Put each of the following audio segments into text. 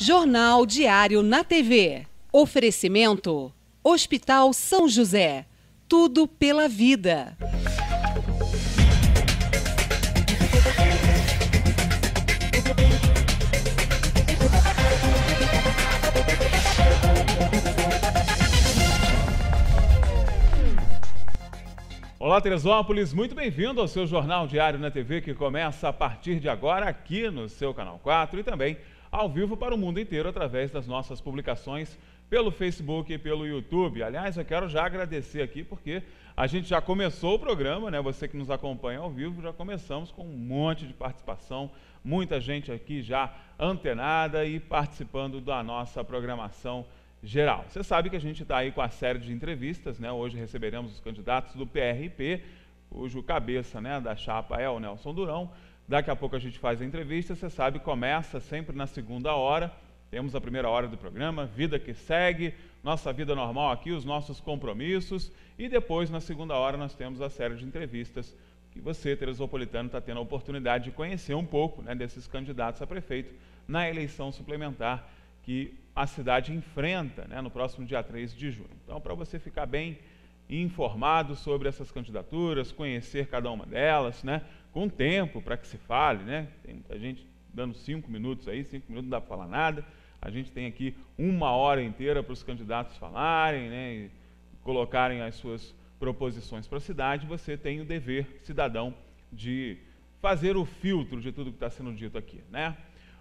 Jornal Diário na TV. Oferecimento: Hospital São José. Tudo pela vida. Olá, Teresópolis, muito bem-vindo ao seu Jornal Diário na TV que começa a partir de agora aqui no seu canal 4 e também ao vivo para o mundo inteiro através das nossas publicações pelo Facebook e pelo YouTube. Aliás, eu quero já agradecer aqui porque a gente já começou o programa, né? Você que nos acompanha ao vivo, já começamos com um monte de participação, muita gente aqui já antenada e participando da nossa programação geral. Você sabe que a gente está aí com a série de entrevistas, né? Hoje receberemos os candidatos do PRP, cujo cabeça né, da chapa é o Nelson Durão. Daqui a pouco a gente faz a entrevista, você sabe, começa sempre na segunda hora. Temos a primeira hora do programa, vida que segue, nossa vida normal aqui, os nossos compromissos. E depois, na segunda hora, nós temos a série de entrevistas que você, Teresopolitano, está tendo a oportunidade de conhecer um pouco né, desses candidatos a prefeito na eleição suplementar que a cidade enfrenta né, no próximo dia 3 de junho. Então, para você ficar bem informado sobre essas candidaturas, conhecer cada uma delas, né? Com tempo para que se fale, né? Tem muita gente dando cinco minutos aí, cinco minutos não dá para falar nada. A gente tem aqui uma hora inteira para os candidatos falarem, né? E colocarem as suas proposições para a cidade. Você tem o dever cidadão de fazer o filtro de tudo que está sendo dito aqui, né?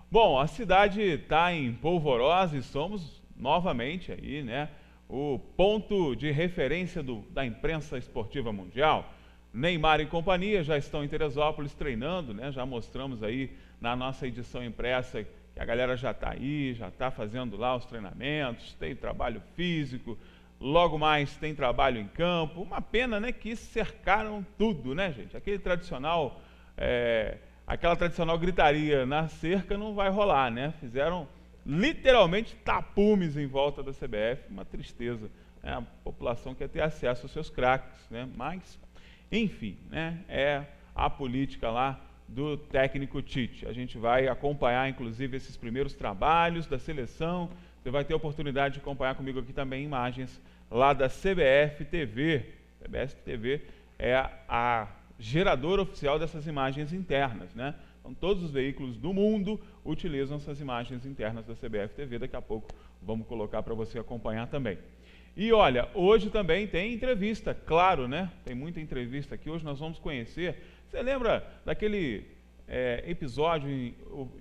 Bom, a cidade está em polvorosa e somos novamente aí, né? O ponto de referência do, da imprensa esportiva mundial. Neymar e companhia já estão em Teresópolis treinando, né? já mostramos aí na nossa edição impressa que a galera já está aí, já está fazendo lá os treinamentos, tem trabalho físico, logo mais tem trabalho em campo. Uma pena né, que cercaram tudo, né, gente? Aquele tradicional, é, aquela tradicional gritaria na cerca não vai rolar, né? Fizeram literalmente tapumes em volta da CBF, uma tristeza. Né? A população quer ter acesso aos seus craques, né? mas enfim, né, é a política lá do técnico Tite. A gente vai acompanhar, inclusive, esses primeiros trabalhos da seleção. Você vai ter a oportunidade de acompanhar comigo aqui também imagens lá da CBF TV. CBF TV é a, geradora oficial dessas imagens internas, né? Então, todos os veículos do mundo utilizam essas imagens internas da CBF TV. Daqui a pouco vamos colocar para você acompanhar também. E olha, hoje também tem entrevista, claro, né? Tem muita entrevista aqui. Hoje nós vamos conhecer. Você lembra daquele é, episódio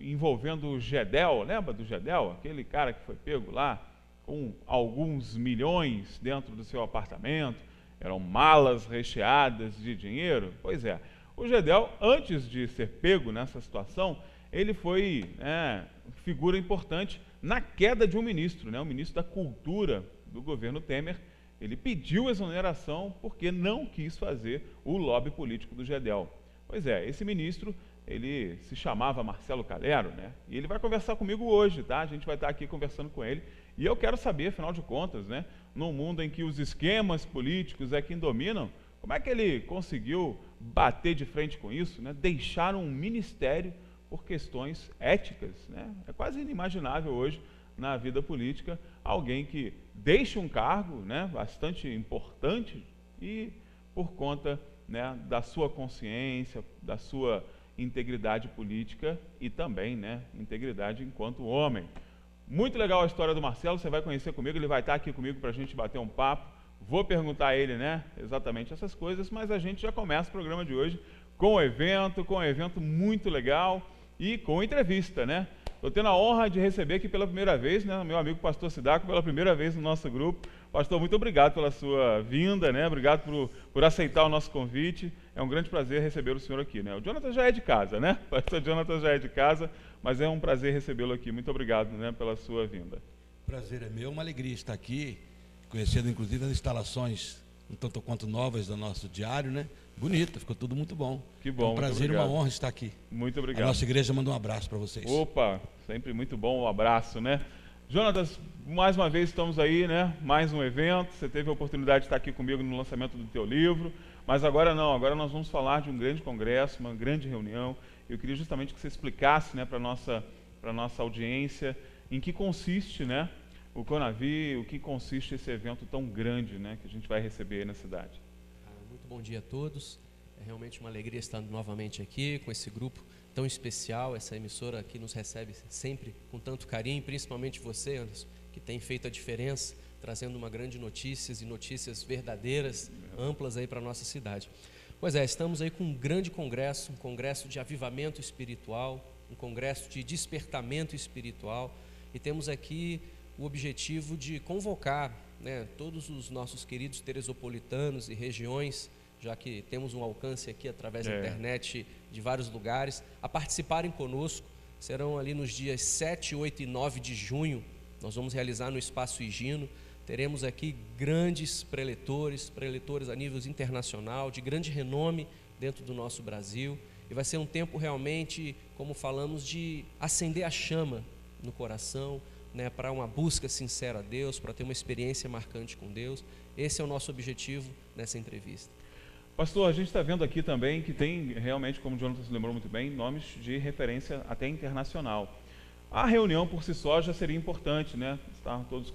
envolvendo o Gedel? Lembra do Gedel? Aquele cara que foi pego lá com alguns milhões dentro do seu apartamento. Eram malas recheadas de dinheiro. Pois é. O Gedel, antes de ser pego nessa situação, ele foi né, figura importante na queda de um ministro, né, o ministro da Cultura do governo Temer, ele pediu exoneração porque não quis fazer o lobby político do GEDEL. Pois é, esse ministro, ele se chamava Marcelo Calero, né? E ele vai conversar comigo hoje, tá? A gente vai estar aqui conversando com ele. E eu quero saber, afinal de contas, né? Num mundo em que os esquemas políticos é quem dominam, como é que ele conseguiu bater de frente com isso, né? Deixar um ministério por questões éticas, né? É quase inimaginável hoje na vida política alguém que deixe um cargo né, bastante importante e por conta né, da sua consciência, da sua integridade política e também né, integridade enquanto homem. Muito legal a história do Marcelo, você vai conhecer comigo, ele vai estar aqui comigo para a gente bater um papo. Vou perguntar a ele né, exatamente essas coisas, mas a gente já começa o programa de hoje com o evento, com um evento muito legal e com entrevista, né? Estou tendo a honra de receber aqui pela primeira vez, né, meu amigo pastor Sidaco, pela primeira vez no nosso grupo. Pastor, muito obrigado pela sua vinda, né? Obrigado por, por aceitar o nosso convite. É um grande prazer receber o senhor aqui, né? O Jonathan já é de casa, né? O pastor Jonathan já é de casa, mas é um prazer recebê-lo aqui. Muito obrigado, né, pela sua vinda. Prazer é meu, uma alegria estar aqui, conhecendo inclusive as instalações um tanto quanto novas do nosso diário, né? Bonito, ficou tudo muito bom. Que bom. É um prazer e uma honra estar aqui. Muito obrigado. A nossa igreja manda um abraço para vocês. Opa, sempre muito bom um abraço, né? Jonatas, mais uma vez estamos aí, né? Mais um evento. Você teve a oportunidade de estar aqui comigo no lançamento do teu livro, mas agora não. Agora nós vamos falar de um grande congresso, uma grande reunião. Eu queria justamente que você explicasse, né, para nossa para nossa audiência em que consiste, né, o Conavi, o que consiste esse evento tão grande, né, que a gente vai receber na cidade. Ah, muito bom dia a todos. É realmente uma alegria estar novamente aqui com esse grupo tão especial. Essa emissora que nos recebe sempre com tanto carinho, principalmente você, Anderson, que tem feito a diferença, trazendo uma grande notícias e notícias verdadeiras, amplas aí para a nossa cidade. Pois é, estamos aí com um grande congresso, um congresso de avivamento espiritual, um congresso de despertamento espiritual, e temos aqui o objetivo de convocar né, todos os nossos queridos teresopolitanos e regiões, já que temos um alcance aqui através é. da internet de vários lugares, a participarem conosco. Serão ali nos dias 7, 8 e 9 de junho, nós vamos realizar no Espaço Higino. Teremos aqui grandes preletores, preletores a nível internacional, de grande renome dentro do nosso Brasil. E vai ser um tempo realmente, como falamos, de acender a chama no coração, né, para uma busca sincera a Deus, para ter uma experiência marcante com Deus. Esse é o nosso objetivo nessa entrevista. Pastor, a gente está vendo aqui também que tem realmente, como o Jonathan se lembrou muito bem, nomes de referência até internacional. A reunião por si só já seria importante, né? Estar todos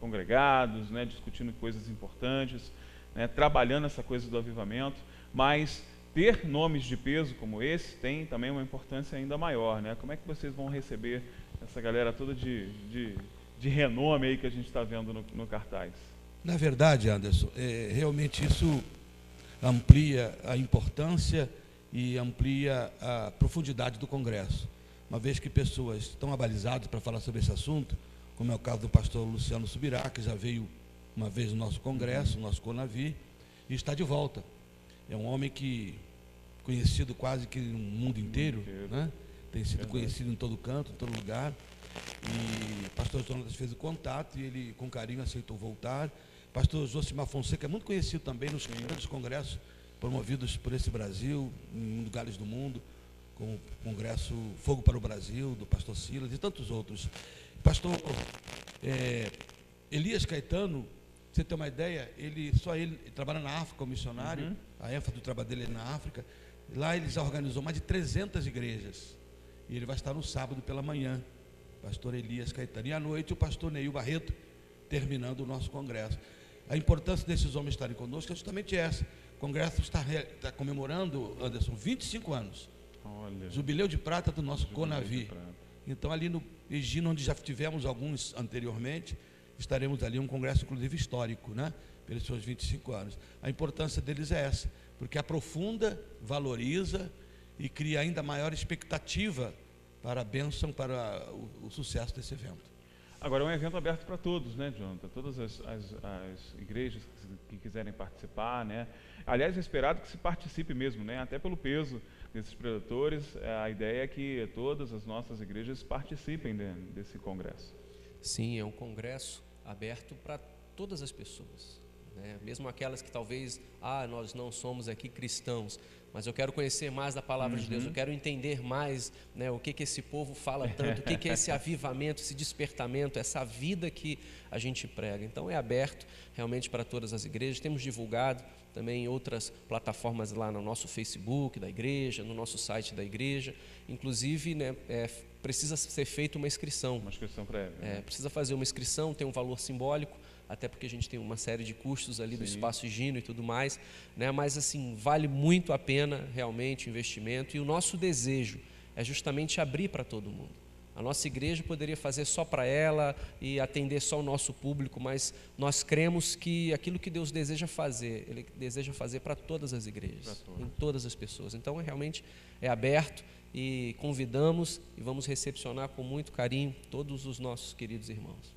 congregados, né? discutindo coisas importantes, né? trabalhando essa coisa do avivamento, mas ter nomes de peso como esse tem também uma importância ainda maior, né? Como é que vocês vão receber essa galera toda de, de, de renome aí que a gente está vendo no, no, cartaz? Na verdade, Anderson, é, realmente isso amplia a importância e amplia a profundidade do Congresso. Uma vez que pessoas estão abalizadas para falar sobre esse assunto, como é o caso do pastor Luciano Subirá, que já veio uma vez no nosso Congresso, no nosso Conavi, e está de volta. É um homem que conhecido quase que no mundo inteiro, né? Tem sido conhecido em todo canto, em todo lugar. E o pastor Jonas fez o contato e ele, com carinho, aceitou voltar. Pastor Josimar Fonseca é muito conhecido também nos grandes congressos promovidos por esse Brasil, em lugares do mundo, como o Congresso Fogo para o Brasil, do pastor Silas e tantos outros. Pastor é, Elias Caetano, você tem uma ideia, ele só ele, ele trabalha na África, como missionário, uhum. a ênfase do trabalho dele é na África. Lá ele já organizou mais de 300 igrejas. E ele vai estar no sábado pela manhã, pastor Elias Caetano. E à noite o pastor Neil Barreto, terminando o nosso congresso. A importância desses homens estarem conosco é justamente essa. O Congresso está, está comemorando, Anderson, 25 anos. Olha. Jubileu de prata do nosso Jubileu Conavi. Então, ali no Egino, onde já tivemos alguns anteriormente, estaremos ali um congresso, inclusive, histórico, né? Pelos seus 25 anos. A importância deles é essa, porque aprofunda, valoriza e cria ainda maior expectativa para a bênção, para o, o sucesso desse evento. Agora, é um evento aberto para todos, né, Jonathan? Todas as, as, as igrejas que, que, quiserem participar, né? Aliás, é esperado que se participe mesmo, né? Até pelo peso desses predadores, é, a ideia é que todas as nossas igrejas participem de, desse congresso. Sim, é um congresso aberto para todas as pessoas, né? mesmo aquelas que talvez, ah, nós não somos aqui cristãos, mas eu quero conhecer mais da palavra uhum. de Deus, eu uhum. quero entender mais né, o que, que esse povo fala tanto, o que, que é esse avivamento, esse despertamento, essa vida que a gente prega. Então é aberto realmente para todas as igrejas, temos divulgado também em outras plataformas lá no nosso Facebook da igreja, no nosso site da igreja, inclusive né, é, precisa ser feita uma inscrição. Uma inscrição prévia. É, né? Precisa fazer uma inscrição, tem um valor simbólico, até porque a gente tem uma série de custos ali Sim. do espaço Gino e tudo mais, né? Mas assim, vale muito a pena realmente o investimento e o nosso desejo é justamente abrir para todo mundo. A nossa igreja poderia fazer só para ela e atender só o nosso público, mas nós cremos que aquilo que Deus deseja fazer, Ele deseja fazer para todas as igrejas, em todas as pessoas. Então, realmente é aberto e convidamos e vamos recepcionar com muito carinho todos os nossos queridos irmãos.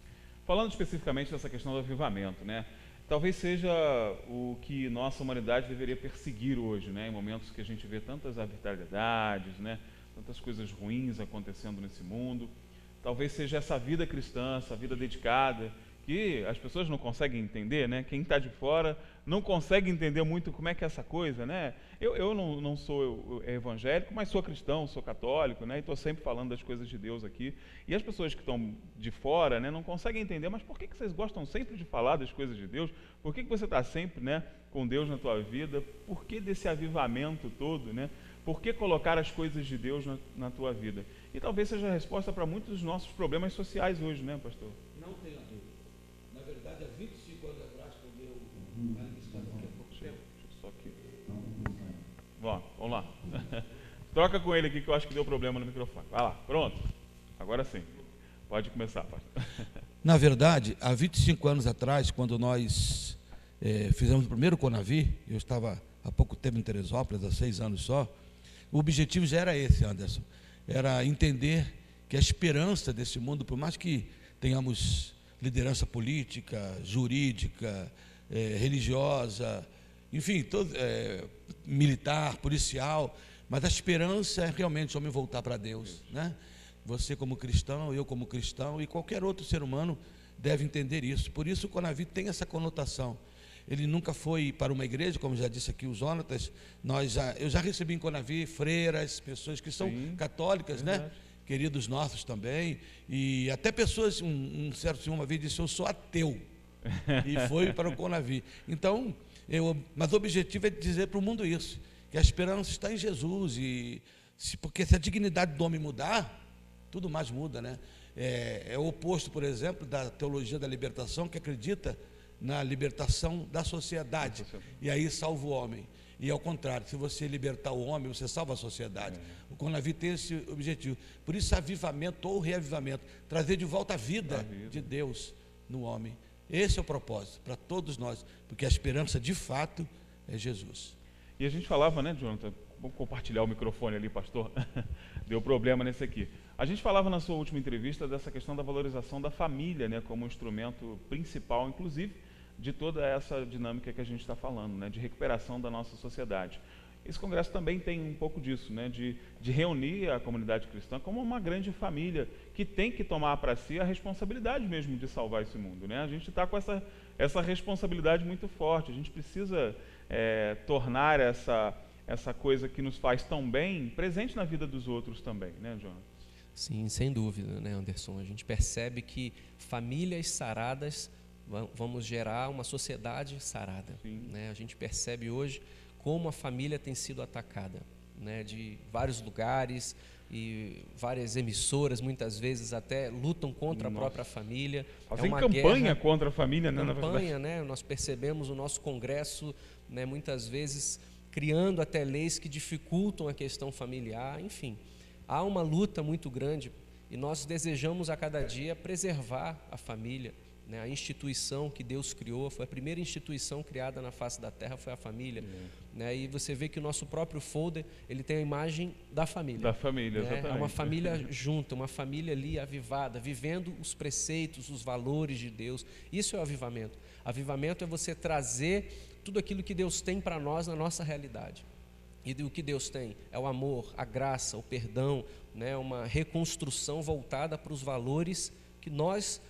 Falando especificamente dessa questão do avivamento, né? Talvez seja o que nossa humanidade deveria perseguir hoje, né? Em momentos que a gente vê tantas arbitrariedades, né? Tantas coisas ruins acontecendo nesse mundo. Talvez seja essa vida cristã, essa vida dedicada, que as pessoas não conseguem entender, né? Quem está de fora não consegue entender muito como é que é essa coisa, né? Eu, eu não, não sou evangélico, mas sou cristão, sou católico, né? E estou sempre falando das coisas de Deus aqui. E as pessoas que estão de fora, né, não conseguem entender, mas por que, que vocês gostam sempre de falar das coisas de Deus? Por que, que você está sempre, né, com Deus na tua vida? Por que desse avivamento todo, né? Por que colocar as coisas de Deus na, na tua vida? E talvez seja a resposta para muitos dos nossos problemas sociais hoje, né, pastor? Bom, vamos lá. Troca com ele aqui que eu acho que deu problema no microfone. Vai lá, pronto. Agora sim. Pode começar, pastor. Na verdade, há 25 anos atrás, quando nós é, fizemos o primeiro Conavi, eu estava há pouco tempo em Teresópolis, há seis anos só, o objetivo já era esse, Anderson, era entender que a esperança desse mundo, por mais que tenhamos liderança política, jurídica, é, religiosa, enfim, todo, é, militar, policial, mas a esperança é realmente o homem voltar para Deus, né? Você como cristão, eu como cristão e qualquer outro ser humano deve entender isso. Por isso o Conavi tem essa conotação. Ele nunca foi para uma igreja, como já disse aqui os Jonatas. Nós já, eu já recebi em Conavi freiras, pessoas que são Sim, católicas, verdade. né? Queridos nossos também. E até pessoas, um, um certo senhor uma vez disse, eu sou ateu. e foi para o Conavi. Então, eu, mas o objetivo é dizer para o mundo isso, que a esperança está em Jesus. E se, porque se a dignidade do homem mudar, tudo mais muda, né? É, é o oposto, por exemplo, da teologia da libertação, que acredita na libertação da sociedade, e aí salva o homem. E ao contrário, se você libertar o homem, você salva a sociedade. É. O Conavi tem esse objetivo. Por isso, avivamento ou reavivamento trazer de volta a vida, a vida de Deus no homem. Esse é o propósito para todos nós, porque a esperança de fato é Jesus. E a gente falava, né, Jonathan? Vou compartilhar o microfone ali, pastor. Deu problema nesse aqui. A gente falava na sua última entrevista dessa questão da valorização da família, né, como instrumento principal, inclusive, de toda essa dinâmica que a gente está falando, né, de recuperação da nossa sociedade. Esse congresso também tem um pouco disso, né, de, de reunir a comunidade cristã como uma grande família que tem que tomar para si a responsabilidade mesmo de salvar esse mundo. Né? A gente está com essa, essa responsabilidade muito forte. A gente precisa é, tornar essa, essa coisa que nos faz tão bem presente na vida dos outros também, né, Jonathan? Sim, sem dúvida, né, Anderson? A gente percebe que famílias saradas vamos gerar uma sociedade sarada. Né? A gente percebe hoje como a família tem sido atacada, né? de vários lugares e várias emissoras muitas vezes até lutam contra Nossa. a própria família. Fazem é uma campanha guerra, contra a família, né? Campanha, né? Nós percebemos o nosso Congresso, né? Muitas vezes criando até leis que dificultam a questão familiar, enfim há uma luta muito grande e nós desejamos a cada dia preservar a família. Né? A instituição que Deus criou, foi a primeira instituição criada na face da terra, foi a família. É. Né? E você vê que o nosso próprio folder, ele tem a imagem da família. Da família, né? exatamente. É uma família junta, uma família ali avivada, vivendo os preceitos, os valores de Deus. Isso é o avivamento. Avivamento é você trazer tudo aquilo que Deus tem para nós na nossa realidade. E o que Deus tem é o amor, a graça, o perdão, né, uma reconstrução voltada para os valores que nós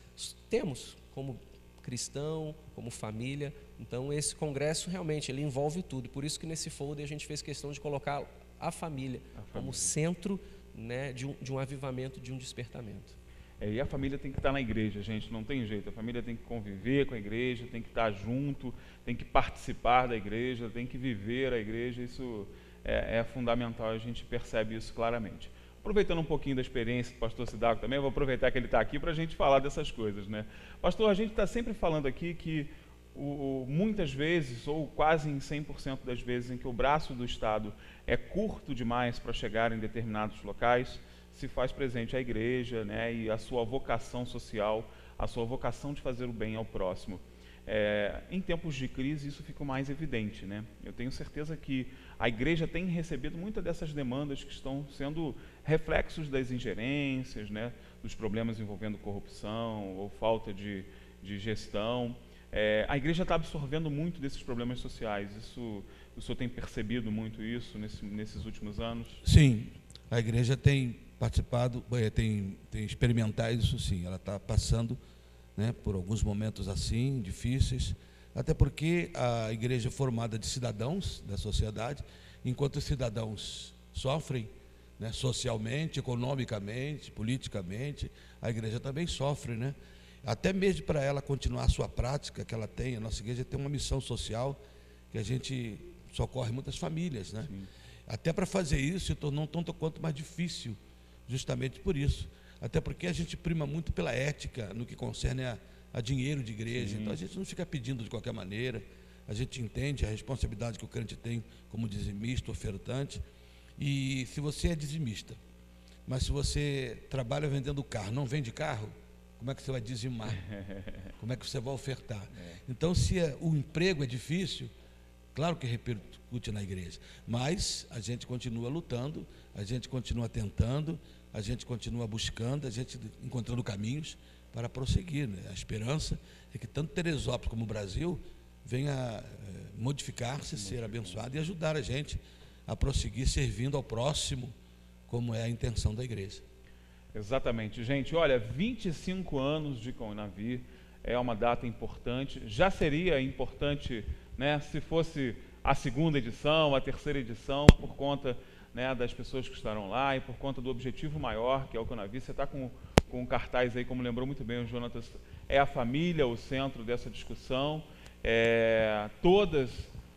temos como cristão, como família. Então esse congresso realmente ele envolve tudo. Por isso que nesse folder a gente fez questão de colocar a família, a família. como centro né, de, um, de um avivamento, de um despertamento. É, e a família tem que estar na igreja, gente, não tem jeito. A família tem que conviver com a igreja, tem que estar junto, tem que participar da igreja, tem que viver a igreja. Isso é, é fundamental, a gente percebe isso claramente. Aproveitando um pouquinho da experiência do pastor Sidaco também, vou aproveitar que ele está aqui para a gente falar dessas coisas. Né? Pastor, a gente está sempre falando aqui que o, muitas vezes, ou quase em 100% das vezes, em que o braço do Estado é curto demais para chegar em determinados locais, se faz presente a igreja né, e a sua vocação social, a sua vocação de fazer o bem ao próximo. É, em tempos de crise, isso fica mais evidente. Né? Eu tenho certeza que a igreja tem recebido muitas dessas demandas que estão sendo reflexos das ingerências, né? dos problemas envolvendo corrupção ou falta de, de gestão. É, a igreja está absorvendo muito desses problemas sociais. Isso, o senhor tem percebido muito isso nesse, nesses últimos anos? Sim, a igreja tem participado, é, tem, tem experimentado isso sim. Ela está passando né, por alguns momentos assim, difíceis, até porque a igreja é formada de cidadãos da sociedade, enquanto os cidadãos sofrem né, socialmente, economicamente, politicamente, a igreja também sofre, né? Até mesmo para ela continuar a sua prática que ela tem, a nossa igreja tem uma missão social que a gente socorre muitas famílias, né? Até para fazer isso se tornou um tanto quanto mais difícil, justamente por isso. Até porque a gente prima muito pela ética no que concerne a, a dinheiro de igreja. Sim. Então a gente não fica pedindo de qualquer maneira. A gente entende a responsabilidade que o crente tem como dizimista, ofertante. E se você é dizimista, mas se você trabalha vendendo carro, não vende carro, como é que você vai dizimar? Como é que você vai ofertar? É. Então, se é, o emprego é difícil, claro que repercute na igreja, mas a gente continua lutando, a gente continua tentando, a gente continua buscando, a gente encontrando caminhos para prosseguir. Né? A esperança é que tanto Teresópolis como o Brasil venha é, modificar-se, ser abençoado e ajudar a gente a prosseguir servindo ao próximo, como é a intenção da igreja. Exatamente. Gente, olha, 25 anos de Conavi é uma data importante. Já seria importante né, se fosse a segunda edição, a terceira edição, por conta né, das pessoas que estarão lá e por conta do objetivo maior, que é o Conavi. Você está com, com cartaz aí, como lembrou muito bem o Jonatas, é a família o centro dessa discussão. É, todas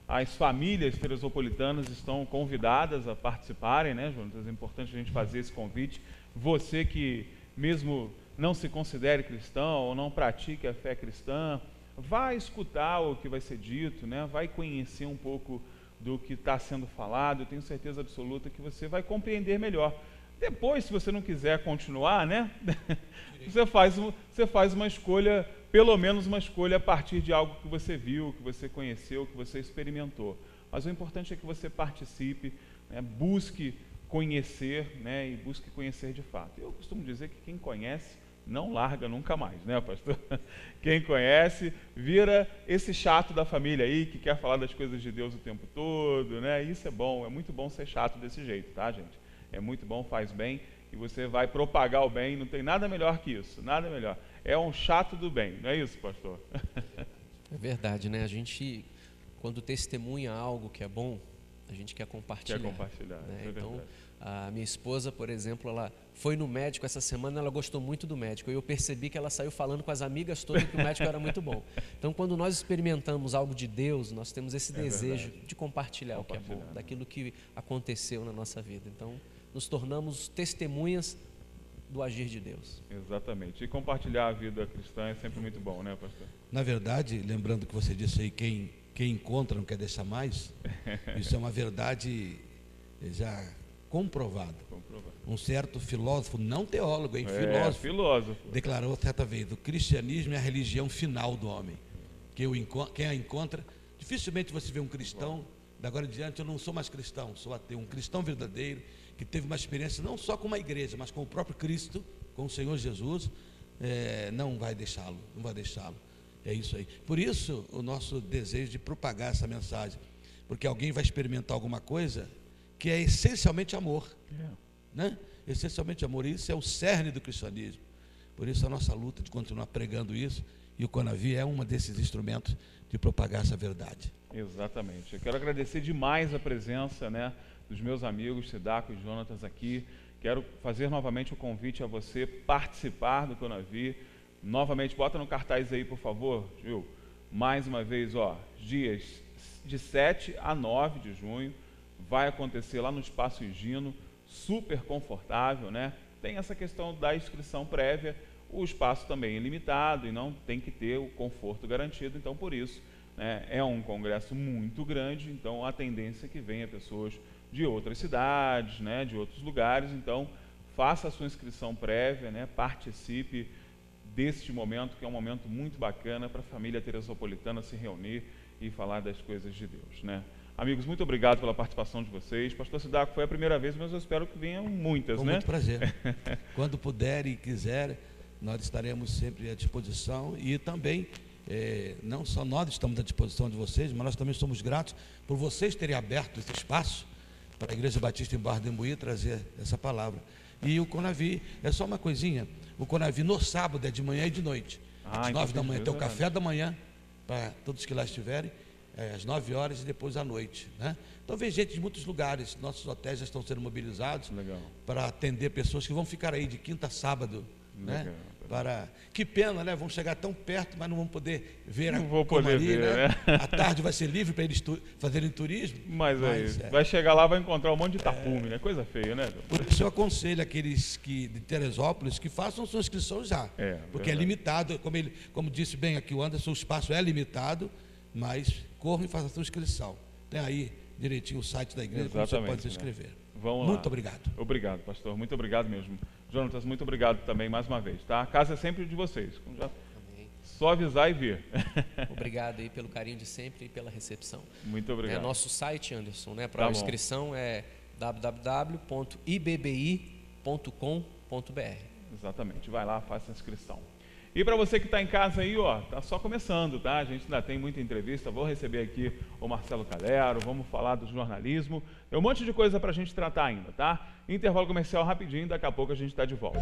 as famílias teresopolitanas estão convidadas a participarem, né, Jonatas? É importante a gente fazer esse convite você que, mesmo não se considere cristão ou não pratique a fé cristã, vai escutar o que vai ser dito, né? vai conhecer um pouco do que está sendo falado, eu tenho certeza absoluta que você vai compreender melhor. Depois, se você não quiser continuar, né? você, faz, você faz uma escolha, pelo menos uma escolha a partir de algo que você viu, que você conheceu, que você experimentou. Mas o importante é que você participe, né? busque conhecer né, e busque conhecer de fato. Eu costumo dizer que quem conhece não larga nunca mais, né, pastor? Quem conhece vira esse chato da família aí que quer falar das coisas de Deus o tempo todo, né? Isso é bom, é muito bom ser chato desse jeito, tá, gente? É muito bom, faz bem e você vai propagar o bem, não tem nada melhor que isso, nada melhor. É um chato do bem, não é isso, pastor? É verdade, né? A gente, quando testemunha algo que é bom, a gente quer compartilhar. Quer compartilhar, né? é Então, a minha esposa, por exemplo, ela foi no médico essa semana, ela gostou muito do médico. E eu percebi que ela saiu falando com as amigas todas que o médico era muito bom. Então, quando nós experimentamos algo de Deus, nós temos esse é desejo verdade. de compartilhar, compartilhar, o que é bom, daquilo que aconteceu na nossa vida. Então, nos tornamos testemunhas do agir de Deus. Exatamente. E compartilhar a vida cristã é sempre muito bom, né, pastor? Na verdade, lembrando que você disse aí, quem quem encontra não quer deixar mais. Isso é uma verdade já comprovada. Comprovado. Um certo filósofo, não teólogo, hein? É, filósofo, filósofo, declarou certa vez: o cristianismo é a religião final do homem. Quem, o, quem a encontra, dificilmente você vê um cristão, da agora em diante eu não sou mais cristão, sou ateu. Um cristão verdadeiro que teve uma experiência não só com uma igreja, mas com o próprio Cristo, com o Senhor Jesus, é, não vai deixá-lo, não vai deixá-lo. É isso aí. Por isso, o nosso desejo de propagar essa mensagem. Porque alguém vai experimentar alguma coisa que é essencialmente amor. É. Né? Essencialmente amor. Isso é o cerne do cristianismo. Por isso, a nossa luta de continuar pregando isso. E o Conavi é um desses instrumentos de propagar essa verdade. Exatamente. Eu quero agradecer demais a presença né, dos meus amigos Sidaco e Jonatas aqui. Quero fazer novamente o convite a você participar do Conavi Novamente, bota no cartaz aí, por favor, Gil. Mais uma vez, ó, dias de 7 a 9 de junho, vai acontecer lá no Espaço Higino, super confortável, né? Tem essa questão da inscrição prévia, o espaço também é limitado e não tem que ter o conforto garantido, então por isso né, é um congresso muito grande, então a tendência é que venha pessoas de outras cidades, né, de outros lugares, então faça a sua inscrição prévia, né, participe deste momento, que é um momento muito bacana para a família teresopolitana se reunir e falar das coisas de Deus. Né? Amigos, muito obrigado pela participação de vocês. Pastor Sidaco, foi a primeira vez, mas eu espero que venham muitas, Com né? muito prazer. Quando puder e quiser, nós estaremos sempre à disposição e também, eh, não só nós estamos à disposição de vocês, mas nós também somos gratos por vocês terem aberto esse espaço para a Igreja Batista em Barra de Embuí trazer essa palavra. E o Conavi, é só uma coisinha, o Conavi no sábado é de manhã e de noite. Ah, às nove da manhã tem o café da manhã, para todos que lá estiverem, é, às nove horas e depois à noite. Né? Então vem gente de muitos lugares, nossos hotéis já estão sendo mobilizados para atender pessoas que vão ficar aí de quinta a sábado Né? Para... Que pena, né? Vamos chegar tão perto, mas não vamos poder ver a Não vou poder Comari, ver, né? né? À tarde vai ser livre para eles tu... fazerem turismo. Mas, é isso. é. Vai chegar lá, vai encontrar um monte de tapume, né? Coisa feia, né? Por isso eu aconselho aqueles que, de Teresópolis que façam sua inscrição já. É, porque é verdade. limitado, como, ele, como disse bem aqui o Anderson, o espaço é limitado, mas corram e façam a sua inscrição. Tem aí direitinho o site da igreja, como você Exatamente, pode se né? inscrever. Vamos Muito lá. obrigado. Obrigado, pastor. Muito obrigado mesmo. Jonatas, muito obrigado também mais uma vez, tá? A casa é sempre de vocês. Já só avisar e vir. Obrigado aí pelo carinho de sempre e pela recepção. muito É, obrigado. nosso site, Anderson, né, Tá para bom. inscrição é www.ibbi.com.br. Exatamente. Vai lá, faça a inscrição. E para você que está em casa aí, ó, tá só começando, tá? A gente ainda tem muita entrevista. Vou receber aqui o Marcelo Calero, vamos falar do jornalismo. Tem um monte de coisa para a gente tratar ainda, tá? Intervalo comercial rapidinho, daqui a pouco a gente está de volta.